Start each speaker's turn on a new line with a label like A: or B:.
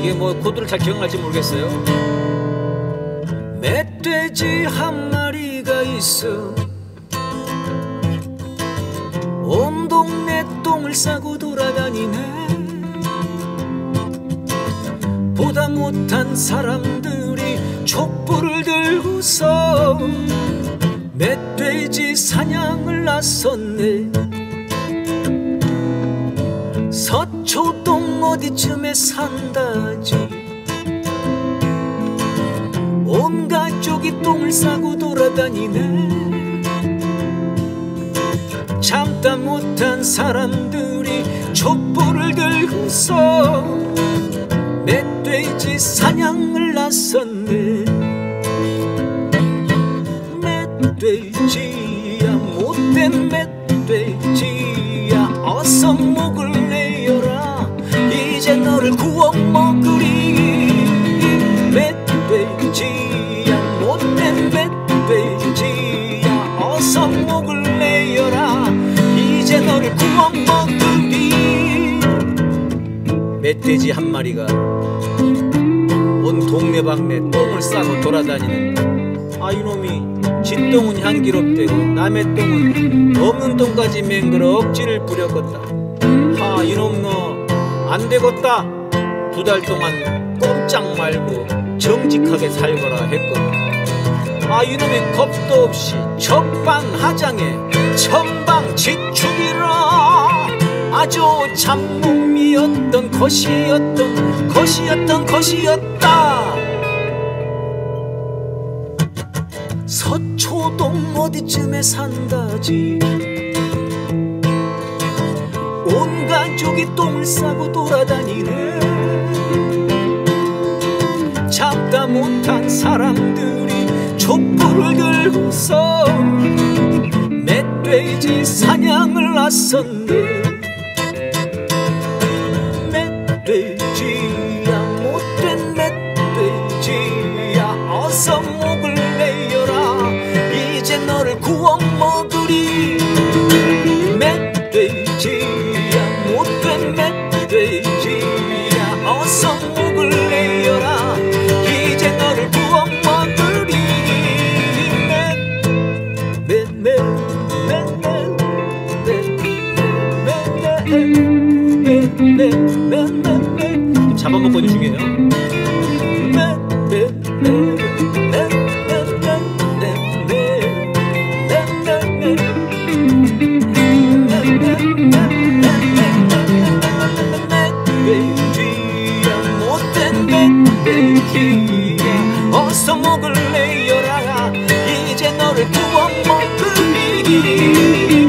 A: 이게 뭐 코드를 잘 기억날지 모르겠어요. 멧돼지 한 마리가 있어. 온 동네 똥을 싸고 돌아다니네. 보다 못한 사람들이 촛불을 들고서 멧돼지 사냥을 나섰네 서초동 어디쯤에 산다지? 온 가족이 똥을 싸고 돌아다니네. 참다 못한 사람들이 촛불을 들고서 멧돼지 사냥을 나섰네. 멧돼지야 못된 멧돼지 목을 내어라. 이제 너를 구워 먹으리. 멧돼지 한 마리가 온 동네방네 똥을 싸고 돌아다니는 아 이놈이 지 똥은 향기롭대고 남의 똥은 없는 똥까지 맹글어 억지를 부렸겠다. 아 이놈 너 안되겠다. 두 달 동안 꼼짝 말고 정직하게 살거라 했거든 아 이놈이 겁도 없이 적반하장에 천방지축이라. 아주 참놈이었던 것이었던 것이었던 것이었다. 서초동 어디쯤에 산다지? 온 가족이 똥을 싸고 돌아다니네. 참다 못한 사람들이 촛불을 들고서 멧돼지 사냥을 나섰네 잡아먹고 있는 중이에요. 어서 목을 내어라 이제 너를 구워 먹으리